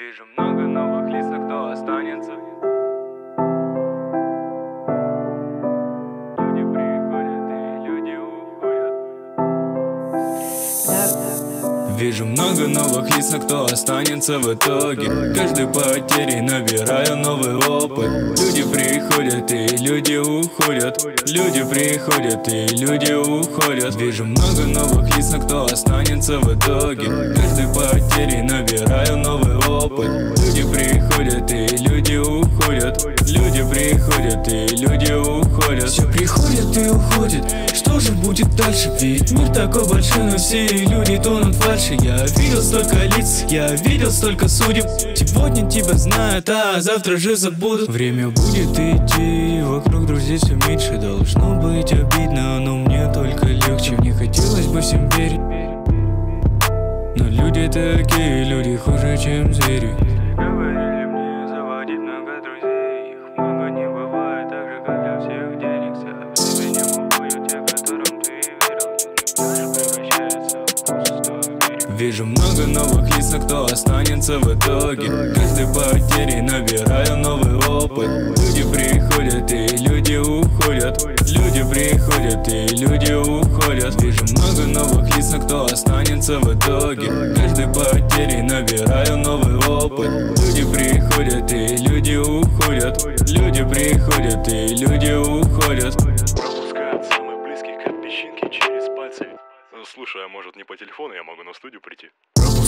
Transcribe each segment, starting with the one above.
Вижу много новых лиц, но кто останется? Вижу много новых лиц, но кто останется в итоге? Каждой потери набираю новый опыт. Люди приходят и люди уходят. Люди приходят и люди уходят. Вижу много новых лиц, но кто останется в итоге? Каждой потери набираю новый опыт. Люди приходят и люди уходят. Люди приходят и люди уходят. Все приходят и уходят Что же будет дальше? Ведь мир такой большой, но все люди тонут фальши. Я видел столько лиц, я видел столько судеб. Сегодня тебя знают, а завтра же забудут. Время будет идти, вокруг друзей все меньше. Должно быть обидно, но мне только легче. Мне хотелось бы всем верить. Но люди такие, люди хуже, чем звери Вижу много новых лиц, но кто останется в итоге? Каждой потери набираю новый опыт. Люди приходят и люди уходят. Люди приходят и люди уходят. Вижу много новых лиц, но кто останется в итоге? Каждой потери набираю новый опыт. Люди приходят и люди уходят. Люди приходят и люди уходят слушай, а может не по телефону, я могу на студию прийти?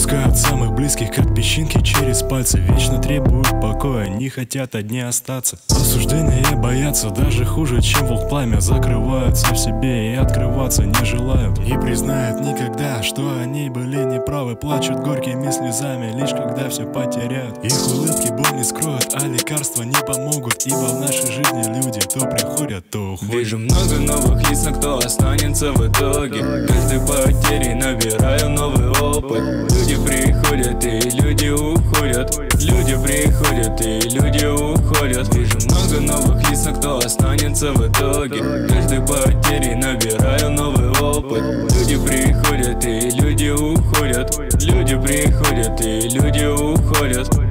Пропускают самых близких, как песчинки через пальцы Вечно требуют покоя, не хотят одни остаться. Осуждения боятся даже хуже, чем волк пламя Закрываются в себе и открываться не желают. Не признают никогда, что они были неправы Плачут горькими слезами, лишь когда все потеряют. Их улыбки боль не скроют, а лекарства не помогут Ибо в нашей жизни люди то приходят, то уходят. Вижу много новых лиц, но кто останется в итоге? Каждой потери набираю новый опыт Люди приходят и люди уходят. Люди приходят и люди уходят. Вижу много новых лиц, но кто останется в итоге? Каждой потери набираю новый опыт. Люди приходят и люди уходят. Люди приходят и люди уходят